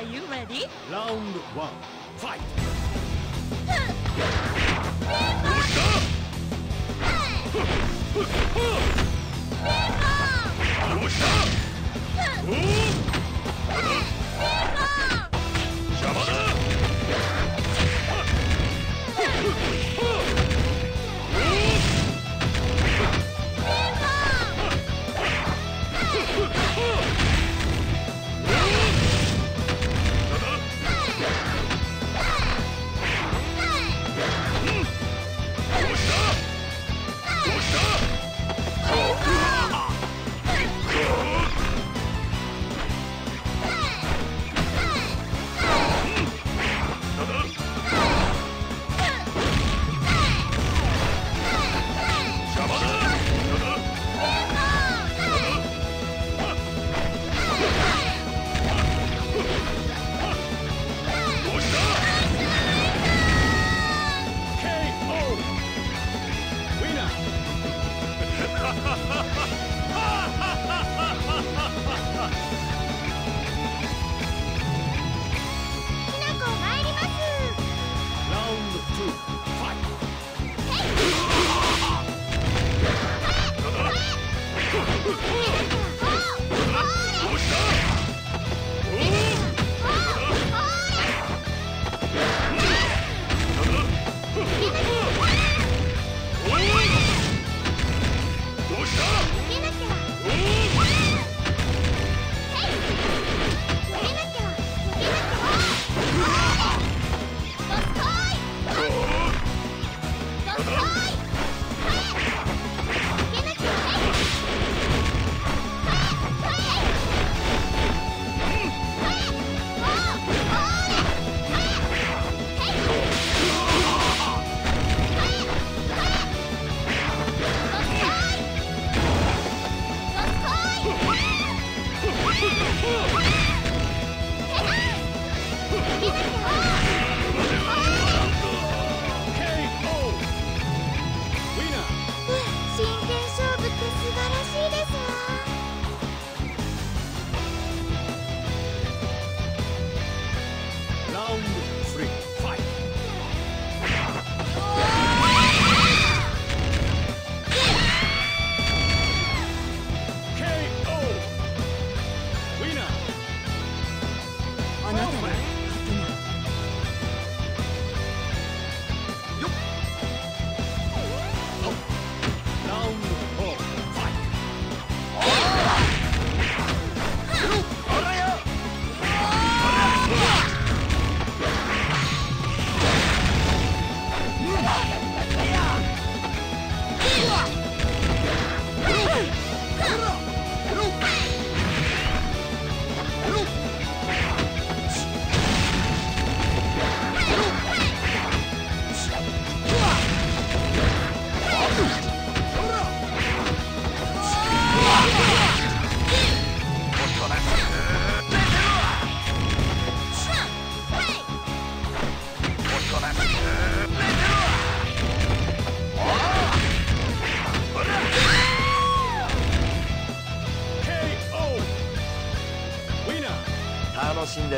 Are you ready? Round one, fight! どう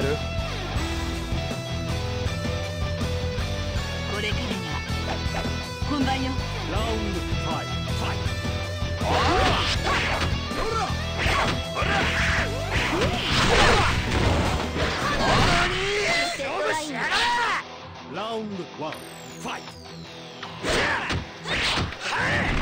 る。これからが本番よ。Round five, fight! ラウンドワン、ファイト行くぜ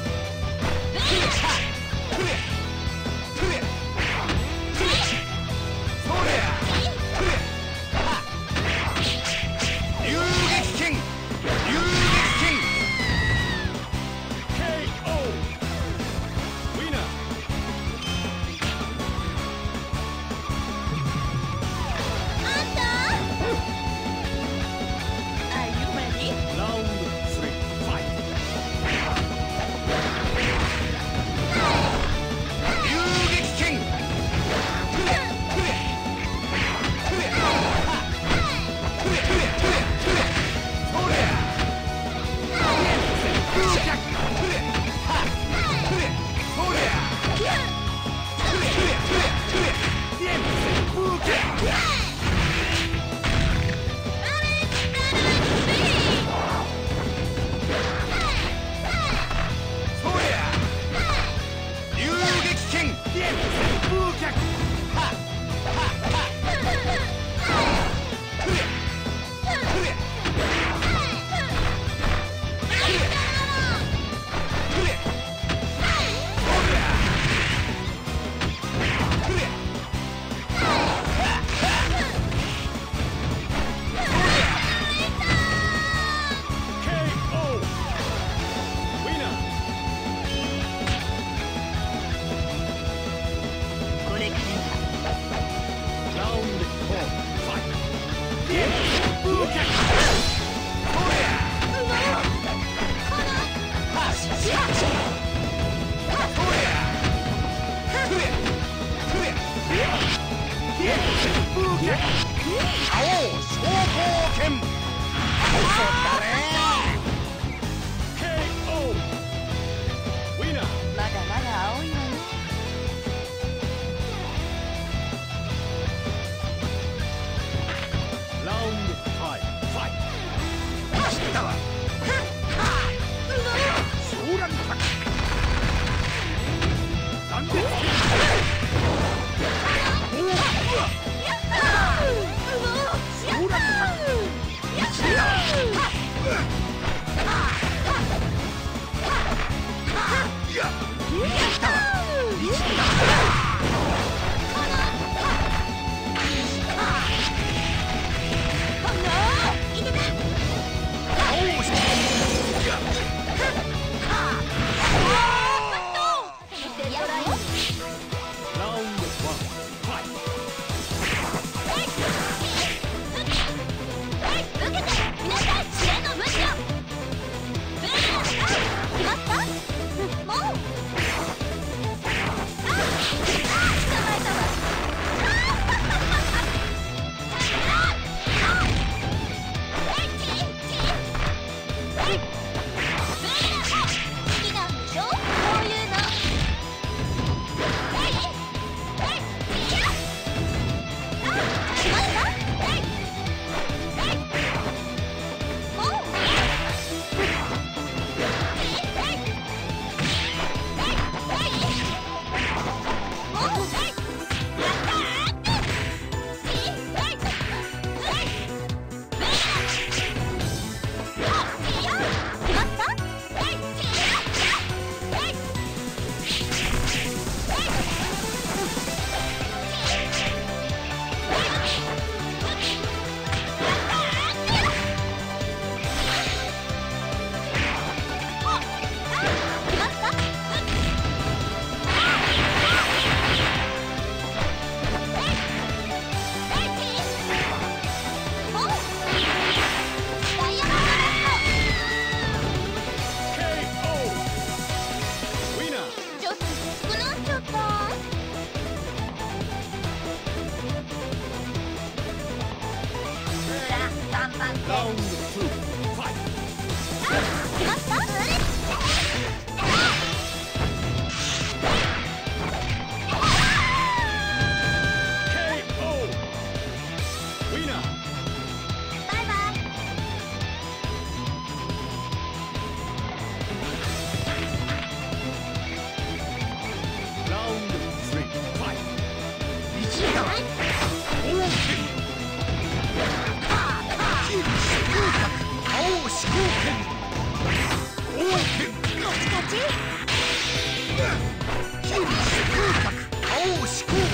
った思考ン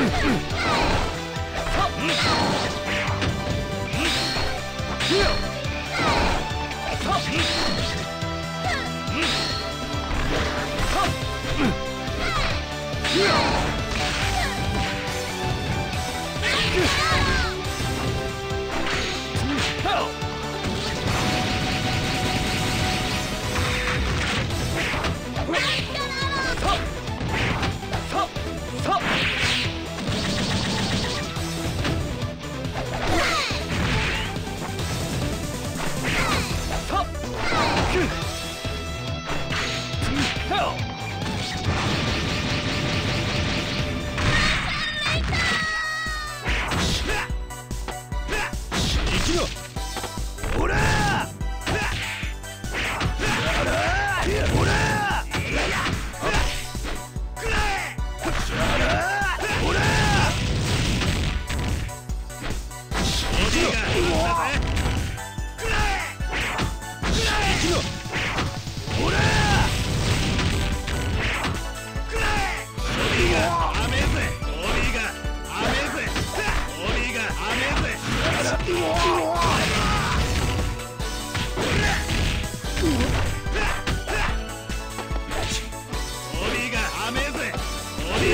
Mm-hmm. こ